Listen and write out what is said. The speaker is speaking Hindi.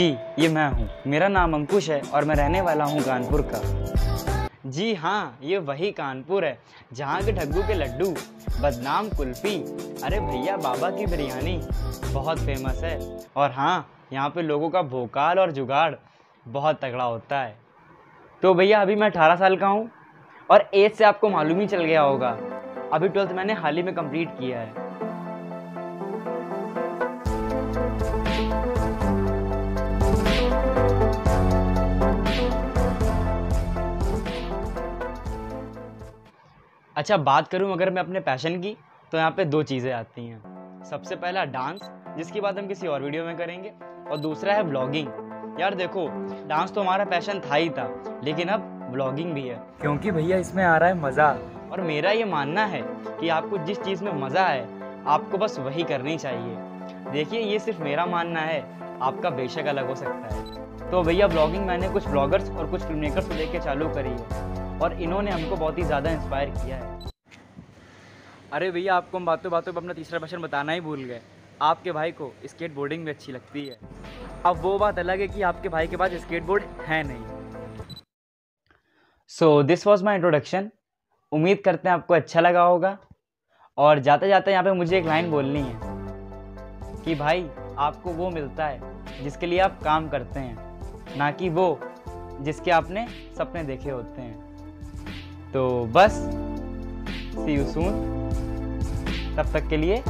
जी, ये मैं हूँ। मेरा नाम अंकुश है और मैं रहने वाला हूँ कानपुर का। जी हाँ ये वही कानपुर है, जहाँ के ठग्गू के लड्डू, बदनाम कुल्फ़ी, अरे भैया बाबा की बिरयानी बहुत फ़ेमस है। और हाँ यहाँ पे लोगों का भोकाल और जुगाड़ बहुत तगड़ा होता है। तो भैया, अभी मैं अठारह साल का हूँ और एज से आपको मालूम ही चल गया होगा। अभी ट्वेल्थ मैंने हाल ही में कंप्लीट किया है। अच्छा बात करूँ अगर मैं अपने पैशन की तो यहाँ पे दो चीज़ें आती हैं। सबसे पहला डांस जिसकी बात हम किसी और वीडियो में करेंगे और दूसरा है ब्लॉगिंग यार देखो डांस तो हमारा पैशन था ही था लेकिन अब ब्लॉगिंग भी है। क्योंकि भैया इसमें आ रहा है मज़ा। और मेरा ये मानना है कि आपको जिस चीज़ में मज़ा है आपको बस वही करनी चाहिए। देखिए ये सिर्फ़ मेरा मानना है आपका बेशक अलग हो सकता है। तो भैया ब्लॉगिंग मैंने कुछ ब्लॉगर्स और कुछ फ़िल्म मेकर्स को देख के चालू करी है। और इन्होंने हमको बहुत ही ज़्यादा इंस्पायर किया है। अरे भैया, आपको हम बातों बातों पर अपना तीसरा पैशन बताना ही भूल गए। आपके भाई को स्केट बोर्डिंग भी अच्छी लगती है। अब वो बात अलग है कि आपके भाई के पास स्केट बोर्ड है नहीं। So this was my introduction उम्मीद करते हैं आपको अच्छा लगा होगा। और जाते जाते यहाँ पे मुझे एक लाइन बोलनी है कि भाई, आपको वो मिलता है जिसके लिए आप काम करते हैं, ना कि वो जिसके आपने सपने देखे होते हैं। तो बस सी यू सून तब तक के लिए